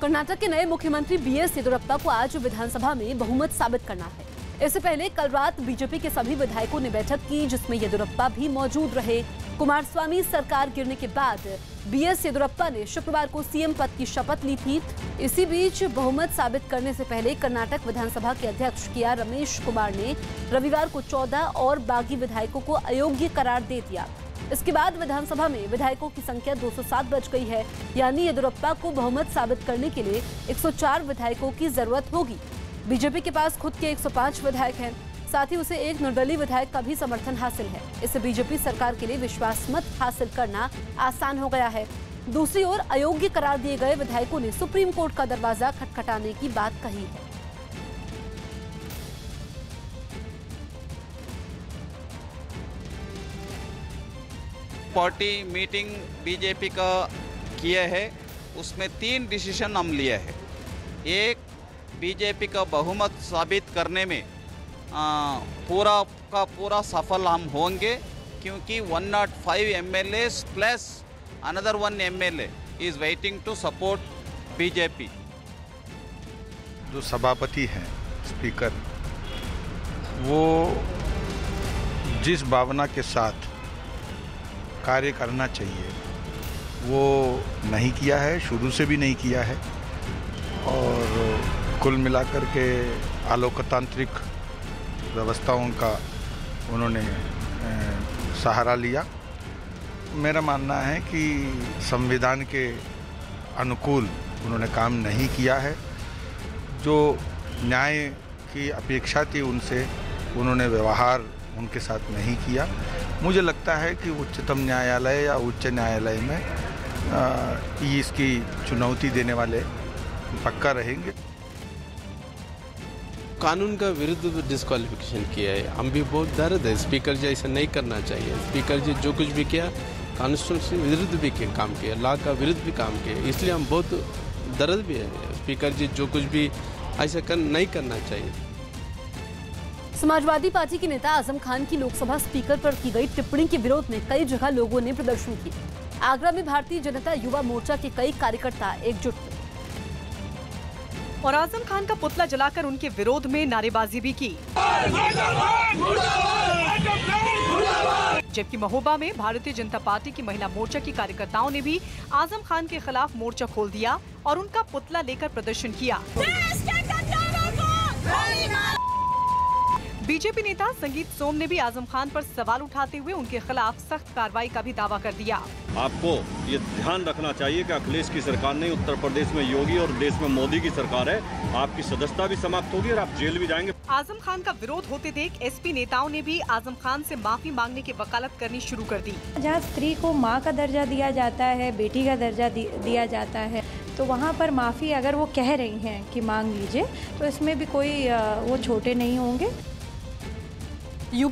कर्नाटक के नए मुख्यमंत्री बी एस येदुरप्पा को आज विधानसभा में बहुमत साबित करना है। इससे पहले कल रात बीजेपी के सभी विधायकों ने बैठक की, जिसमें येदुरप्पा भी मौजूद रहे। कुमारस्वामी सरकार गिरने के बाद बी एस येदुरप्पा ने शुक्रवार को सीएम पद की शपथ ली थी। इसी बीच बहुमत साबित करने से पहले कर्नाटक विधानसभा के अध्यक्ष किया रमेश कुमार ने रविवार को 14 और बागी विधायकों को अयोग्य करार दे दिया। इसके बाद विधानसभा में विधायकों की संख्या 207 बच गई है। यानी येदुरप्पा को बहुमत साबित करने के लिए 104 विधायकों की ज़रूरत होगी। बीजेपी के पास खुद के 105 विधायक हैं। साथ ही उसे एक निर्दलीय विधायक का भी समर्थन हासिल है। इससे बीजेपी सरकार के लिए विश्वास मत हासिल करना आसान हो गया है। दूसरी ओर अयोग्य करार दिए गए विधायकों ने सुप्रीम कोर्ट का दरवाज़ा खटखटाने की बात कही है। पार्टी मीटिंग बीजेपी का किया है उसमें तीन डिसीज़न हम लिए हैं। एक बीजेपी का बहुमत साबित करने में आ, पूरा का पूरा सफल हम होंगे क्योंकि 105 M L plus another one M L is waiting to support BJP जो सभापति हैं स्पीकर वो जिस भावना के साथ कार्य करना चाहिए। वो नहीं किया है, शुरू से भी नहीं किया है। और कुल मिलाकर के आलोकतांत्रिक व्यवस्थाओं का उन्होंने सहारा लिया। मेरा मानना है कि संविधान के अनुकूल उन्होंने काम नहीं किया है। जो न्याय की अपेक्षा थी उनसे उन्होंने व्यवहार उनके साथ नहीं किया। मुझे लगता है कि उच्चतम न्यायालय या उच्च न्यायालय में इसकी चुनौती देने वाले पक्का रहेंगे। कानून का विरुद्ध डिस्कालिफिकेशन किया है। हम भी बहुत दर्द है। स्पीकर जी ऐसा नहीं करना चाहिए। स्पीकर जी जो कुछ भी किया कॉन्स्टिट्यूशन विरुद्ध भी किया, काम किया। लॉ का विरुद्ध भी काम किया। इसलिए हम बहुत दर्द भी है। स्पीकर जी जो कुछ भी ऐसा कर, नहीं करना चाहिए। समाजवादी पार्टी के नेता आज़म खान की लोकसभा स्पीकर पर की गई टिप्पणी के विरोध में कई जगह लोगों ने प्रदर्शन किया आगरा में भारतीय जनता युवा मोर्चा के कई कार्यकर्ता एकजुट हुए। और आज़म खान का पुतला जलाकर उनके विरोध में नारेबाजी भी की। जबकि महोबा में भारतीय जनता पार्टी की महिला मोर्चा की कार्यकर्ताओं ने भी आज़म खान के खिलाफ मोर्चा खोल दिया और उनका पुतला लेकर प्रदर्शन किया। बीजेपी नेता संगीत सोम ने भी आज़म खान पर सवाल उठाते हुए उनके खिलाफ सख्त कार्रवाई का भी दावा कर दिया। आपको ये ध्यान रखना चाहिए कि अखिलेश की सरकार नहीं उत्तर प्रदेश में योगी और देश में मोदी की सरकार है। आपकी सदस्यता भी समाप्त होगी और आप जेल भी जाएँगे। आज़म खान का विरोध होते देख एसपी नेताओं ने भी आज़म खान से माफ़ी मांगने की वकालत करनी शुरू कर दी। जहाँ स्त्री को माँ का दर्जा दिया जाता है बेटी का दर्जा दिया जाता है तो वहाँ पर माफ़ी अगर वो कह रही हैं कि मांग लीजिए तो इसमें भी कोई वो छोटे नहीं होंगे।